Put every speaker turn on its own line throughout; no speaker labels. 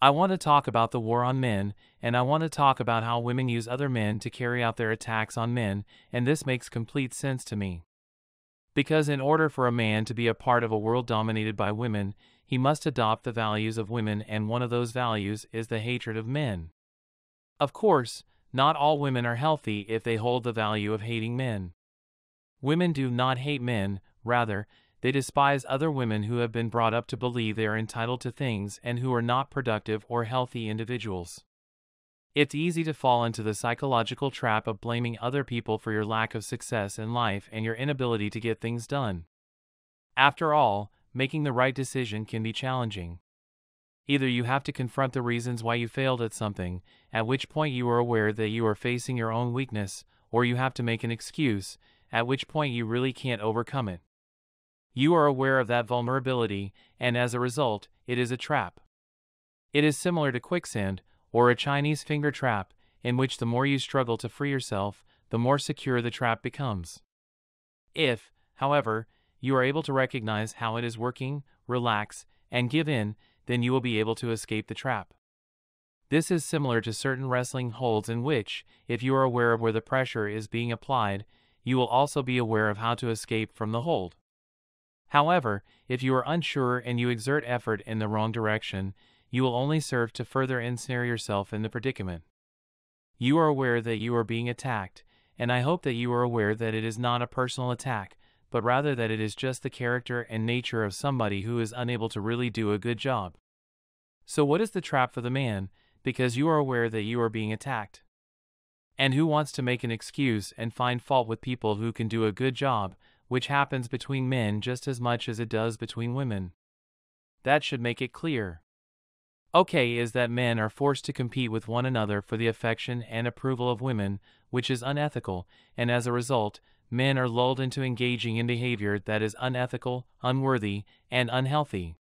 I want to talk about the war on men, and I want to talk about how women use other men to carry out their attacks on men, and this makes complete sense to me. Because in order for a man to be a part of a world dominated by women, he must adopt the values of women, and one of those values is the hatred of men. Of course, not all women are healthy if they hold the value of hating men. Women do not hate men, rather, they despise other women who have been brought up to believe they are entitled to things and who are not productive or healthy individuals. It's easy to fall into the psychological trap of blaming other people for your lack of success in life and your inability to get things done. After all, making the right decision can be challenging. Either you have to confront the reasons why you failed at something, at which point you are aware that you are facing your own weakness, or you have to make an excuse, at which point you really can't overcome it. You are aware of that vulnerability, and as a result, it is a trap. It is similar to quicksand, or a Chinese finger trap, in which the more you struggle to free yourself, the more secure the trap becomes. If, however, you are able to recognize how it is working, relax, and give in, then you will be able to escape the trap. This is similar to certain wrestling holds in which, if you are aware of where the pressure is being applied, you will also be aware of how to escape from the hold. However, if you are unsure and you exert effort in the wrong direction, you will only serve to further ensnare yourself in the predicament. You are aware that you are being attacked, and I hope that you are aware that it is not a personal attack, but rather that it is just the character and nature of somebody who is unable to really do a good job. So, what is the trap for the man, because you are aware that you are being attacked? And who wants to make an excuse and find fault with people who can do a good job, which happens between men just as much as it does between women. That should make it clear. Okay, is that men are forced to compete with one another for the affection and approval of women, which is unethical, and as a result, men are lulled into engaging in behavior that is unethical, unworthy, and unhealthy.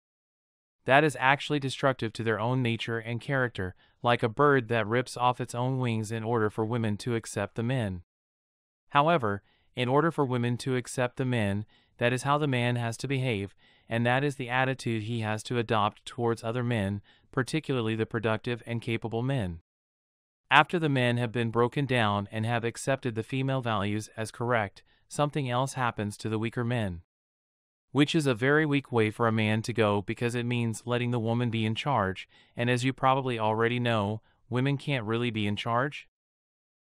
That is actually destructive to their own nature and character, like a bird that rips off its own wings in order for women to accept the men. However, in order for women to accept the men, that is how the man has to behave, and that is the attitude he has to adopt towards other men, particularly the productive and capable men. After the men have been broken down and have accepted the female values as correct, something else happens to the weaker men. Which is a very weak way for a man to go because it means letting the woman be in charge, and as you probably already know, women can't really be in charge.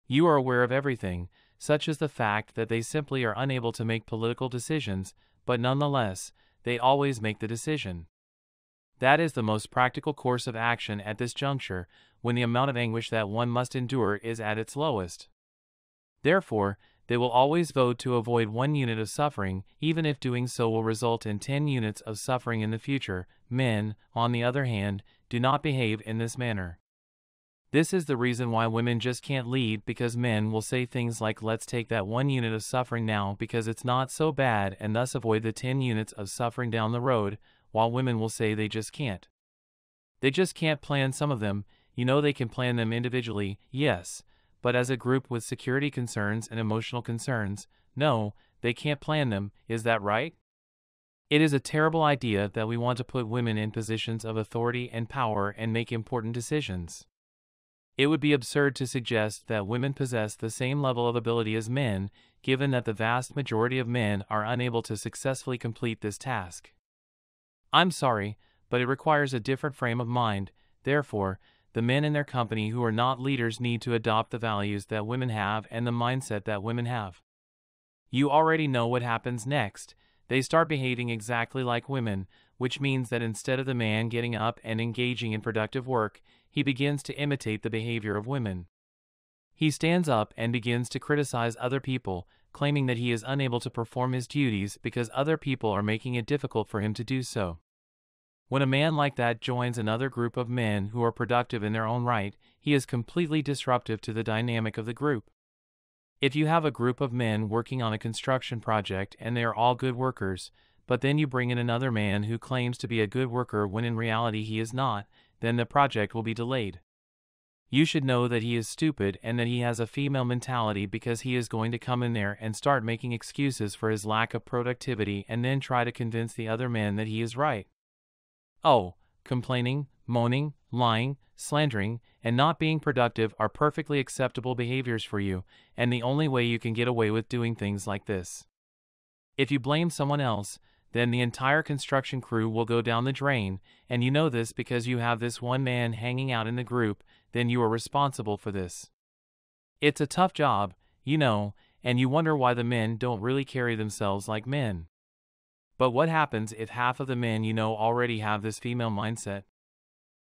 You are aware of everything, such as the fact that they simply are unable to make political decisions, but nonetheless, they always make the decision. That is the most practical course of action at this juncture, when the amount of anguish that one must endure is at its lowest. Therefore, they will always vote to avoid one unit of suffering, even if doing so will result in 10 units of suffering in the future. Men, on the other hand, do not behave in this manner. This is the reason why women just can't lead because men will say things like let's take that one unit of suffering now because it's not so bad and thus avoid the 10 units of suffering down the road, while women will say they just can't. They just can't plan some of them, you know they can plan them individually, yes, but as a group with security concerns and emotional concerns, no, they can't plan them, is that right? It is a terrible idea that we want to put women in positions of authority and power and make important decisions. It would be absurd to suggest that women possess the same level of ability as men, given that the vast majority of men are unable to successfully complete this task. I'm sorry, but it requires a different frame of mind, therefore, the men in their company who are not leaders need to adopt the values that women have and the mindset that women have. You already know what happens next. They start behaving exactly like women, which means that instead of the man getting up and engaging in productive work, he begins to imitate the behavior of women. He stands up and begins to criticize other people, claiming that he is unable to perform his duties because other people are making it difficult for him to do so. When a man like that joins another group of men who are productive in their own right, he is completely disruptive to the dynamic of the group. If you have a group of men working on a construction project and they are all good workers, but then you bring in another man who claims to be a good worker when in reality he is not, then the project will be delayed. You should know that he is stupid and that he has a female mentality because he is going to come in there and start making excuses for his lack of productivity and then try to convince the other men that he is right. Oh, complaining, moaning, lying, slandering, and not being productive are perfectly acceptable behaviors for you, and the only way you can get away with doing things like this. If you blame someone else, then the entire construction crew will go down the drain, and you know this because you have this one man hanging out in the group, then you are responsible for this. It's a tough job, you know, and you wonder why the men don't really carry themselves like men. But what happens if half of the men you know already have this female mindset?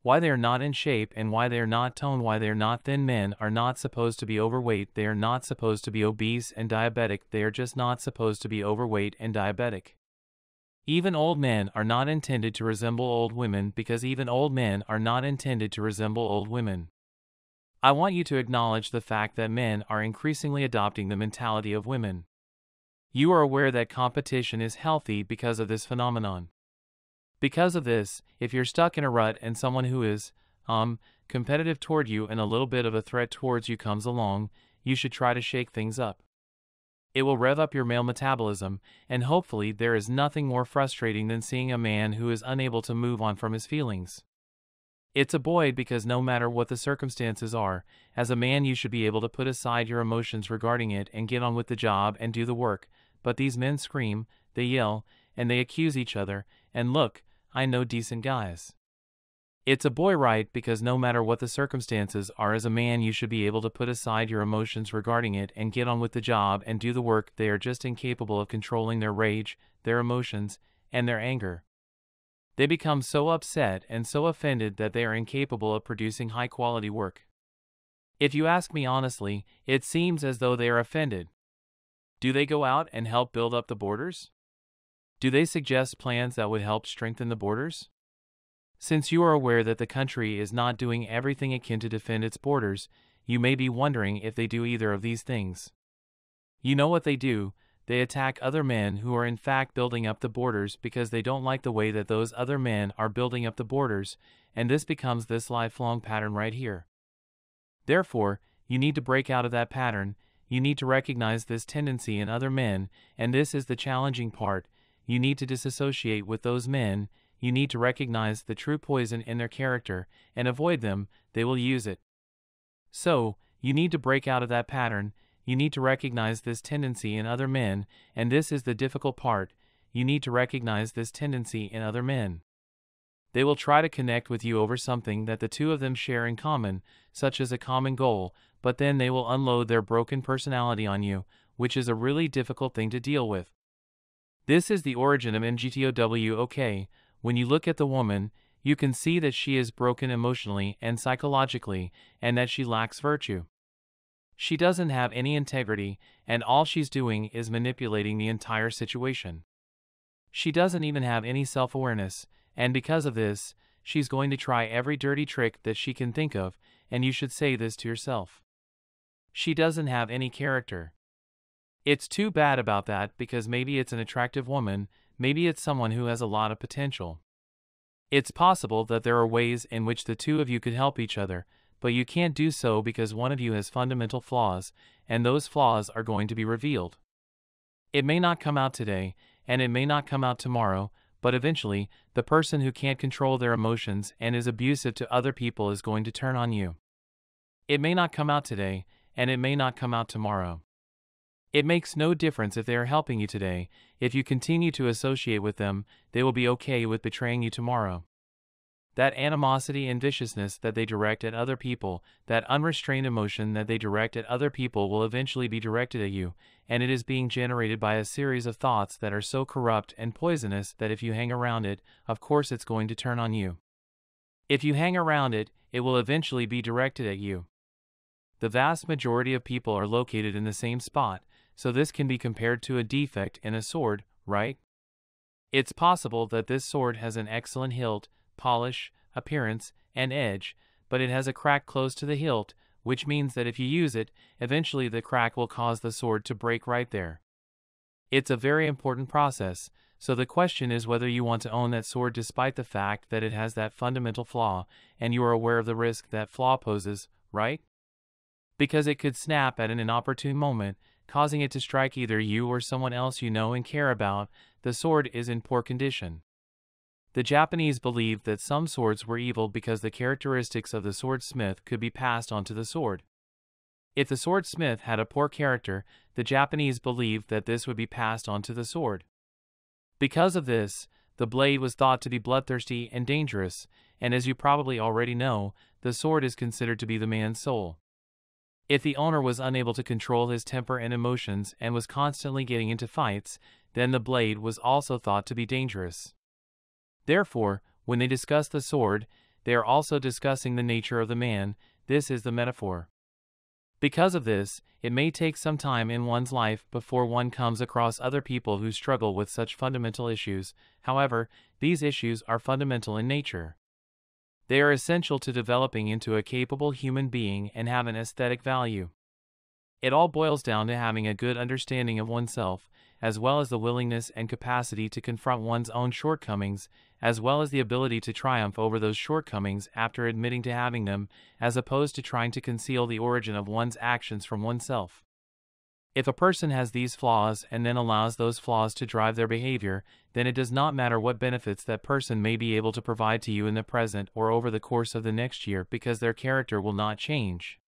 Why they are not in shape and why they are not toned, why they are not thin men are not supposed to be overweight, they are not supposed to be obese and diabetic, they are just not supposed to be overweight and diabetic. Even old men are not intended to resemble old women because even old men are not intended to resemble old women. I want you to acknowledge the fact that men are increasingly adopting the mentality of women. You are aware that competition is healthy because of this phenomenon. Because of this, if you're stuck in a rut and someone who is, um, competitive toward you and a little bit of a threat towards you comes along, you should try to shake things up. It will rev up your male metabolism, and hopefully there is nothing more frustrating than seeing a man who is unable to move on from his feelings. It's a void because no matter what the circumstances are, as a man you should be able to put aside your emotions regarding it and get on with the job and do the work, but these men scream, they yell, and they accuse each other, and look, I know decent guys. It's a boy right because no matter what the circumstances are as a man you should be able to put aside your emotions regarding it and get on with the job and do the work they are just incapable of controlling their rage, their emotions, and their anger. They become so upset and so offended that they are incapable of producing high quality work. If you ask me honestly, it seems as though they are offended. Do they go out and help build up the borders? Do they suggest plans that would help strengthen the borders? Since you are aware that the country is not doing everything it can to defend its borders, you may be wondering if they do either of these things. You know what they do, they attack other men who are in fact building up the borders because they don't like the way that those other men are building up the borders, and this becomes this lifelong pattern right here. Therefore, you need to break out of that pattern, you need to recognize this tendency in other men, and this is the challenging part. You need to disassociate with those men you need to recognize the true poison in their character and avoid them, they will use it. So, you need to break out of that pattern, you need to recognize this tendency in other men, and this is the difficult part. You need to recognize this tendency in other men. They will try to connect with you over something that the two of them share in common, such as a common goal, but then they will unload their broken personality on you, which is a really difficult thing to deal with. This is the origin of MGTOW OK, when you look at the woman, you can see that she is broken emotionally and psychologically, and that she lacks virtue. She doesn't have any integrity, and all she's doing is manipulating the entire situation. She doesn't even have any self awareness, and because of this, she's going to try every dirty trick that she can think of, and you should say this to yourself. She doesn't have any character. It's too bad about that because maybe it's an attractive woman maybe it's someone who has a lot of potential. It's possible that there are ways in which the two of you could help each other, but you can't do so because one of you has fundamental flaws, and those flaws are going to be revealed. It may not come out today, and it may not come out tomorrow, but eventually, the person who can't control their emotions and is abusive to other people is going to turn on you. It may not come out today, and it may not come out tomorrow. It makes no difference if they are helping you today, if you continue to associate with them, they will be okay with betraying you tomorrow. That animosity and viciousness that they direct at other people, that unrestrained emotion that they direct at other people will eventually be directed at you, and it is being generated by a series of thoughts that are so corrupt and poisonous that if you hang around it, of course it's going to turn on you. If you hang around it, it will eventually be directed at you. The vast majority of people are located in the same spot, so this can be compared to a defect in a sword, right? It's possible that this sword has an excellent hilt, polish, appearance, and edge, but it has a crack close to the hilt, which means that if you use it, eventually the crack will cause the sword to break right there. It's a very important process, so the question is whether you want to own that sword despite the fact that it has that fundamental flaw, and you are aware of the risk that flaw poses, right? Because it could snap at an inopportune moment, causing it to strike either you or someone else you know and care about, the sword is in poor condition. The Japanese believed that some swords were evil because the characteristics of the swordsmith could be passed on to the sword. If the swordsmith had a poor character, the Japanese believed that this would be passed on to the sword. Because of this, the blade was thought to be bloodthirsty and dangerous, and as you probably already know, the sword is considered to be the man's soul. If the owner was unable to control his temper and emotions and was constantly getting into fights, then the blade was also thought to be dangerous. Therefore, when they discuss the sword, they are also discussing the nature of the man, this is the metaphor. Because of this, it may take some time in one's life before one comes across other people who struggle with such fundamental issues, however, these issues are fundamental in nature. They are essential to developing into a capable human being and have an aesthetic value. It all boils down to having a good understanding of oneself, as well as the willingness and capacity to confront one's own shortcomings, as well as the ability to triumph over those shortcomings after admitting to having them, as opposed to trying to conceal the origin of one's actions from oneself. If a person has these flaws and then allows those flaws to drive their behavior, then it does not matter what benefits that person may be able to provide to you in the present or over the course of the next year because their character will not change.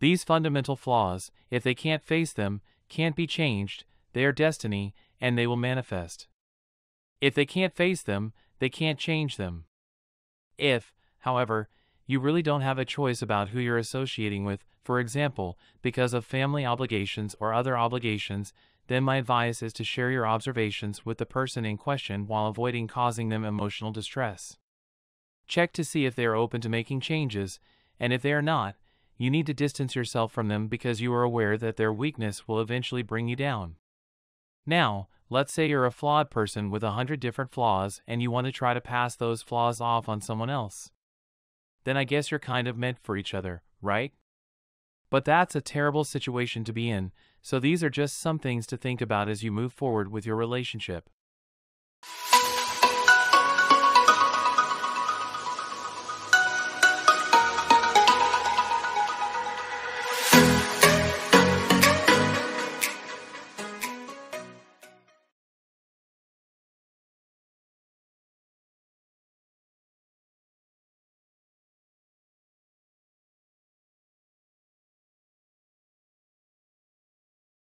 These fundamental flaws, if they can't face them, can't be changed, they are destiny, and they will manifest. If they can't face them, they can't change them. If, however, you really don't have a choice about who you're associating with, for example, because of family obligations or other obligations, then my advice is to share your observations with the person in question while avoiding causing them emotional distress. Check to see if they are open to making changes, and if they are not, you need to distance yourself from them because you are aware that their weakness will eventually bring you down. Now, let's say you're a flawed person with a hundred different flaws and you want to try to pass those flaws off on someone else. Then I guess you're kind of meant for each other, right? But that's a terrible situation to be in, so these are just some things to think about as you move forward with your relationship.